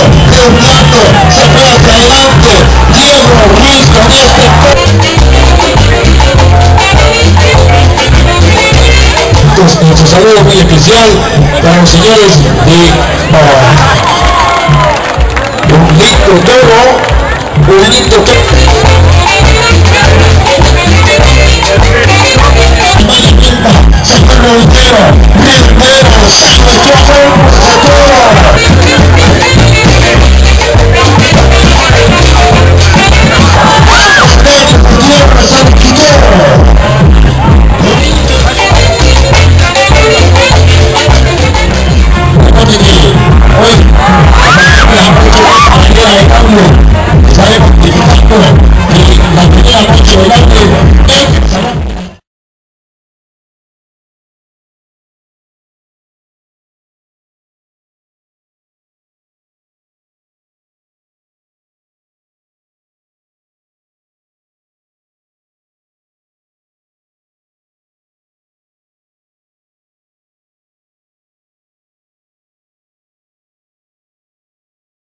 Leonardo, se fue hacia adelante, Diego Ruiz con este Nuestro saludo muy especial para los señores de uh, un lindo toro, un lindo. pueblo, sabemos que la primera noche del